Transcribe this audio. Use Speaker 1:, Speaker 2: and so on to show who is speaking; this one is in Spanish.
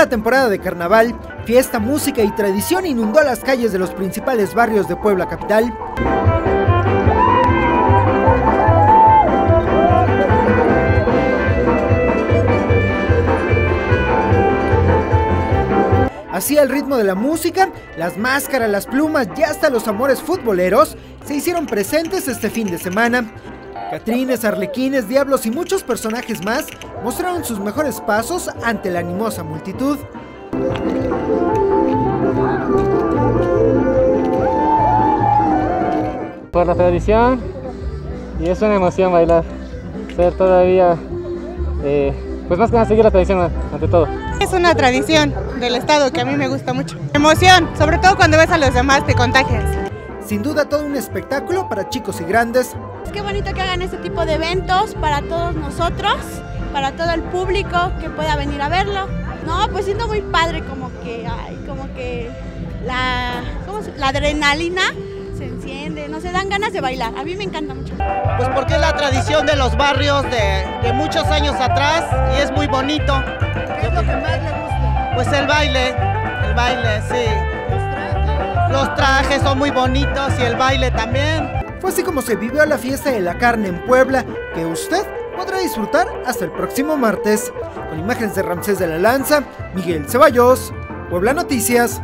Speaker 1: la temporada de carnaval, fiesta, música y tradición inundó las calles de los principales barrios de Puebla capital. Así al ritmo de la música, las máscaras, las plumas y hasta los amores futboleros se hicieron presentes este fin de semana. Catrines, arlequines, diablos y muchos personajes más mostraron sus mejores pasos ante la animosa multitud.
Speaker 2: Por la tradición y es una emoción bailar, ser todavía, eh, pues más que nada seguir la tradición ante todo.
Speaker 3: Es una tradición del estado que a mí me gusta mucho. Emoción, sobre todo cuando ves a los demás te contagias.
Speaker 1: Sin duda todo un espectáculo para chicos y grandes.
Speaker 4: Qué bonito que hagan este tipo de eventos para todos nosotros, para todo el público que pueda venir a verlo. No, pues siento muy padre como que, ay, como que la, ¿cómo se- la adrenalina se enciende, no se dan ganas de bailar. A mí me encanta mucho.
Speaker 5: Pues porque es la tradición de los barrios de, de muchos años atrás y es muy bonito.
Speaker 1: ¿Qué es lo que más le gusta?
Speaker 5: Pues el baile, el baile, sí. Los trajes son muy bonitos y el baile también.
Speaker 1: Fue así como se vivió la fiesta de la carne en Puebla, que usted podrá disfrutar hasta el próximo martes. Con imágenes de Ramsés de la Lanza, Miguel Ceballos, Puebla Noticias.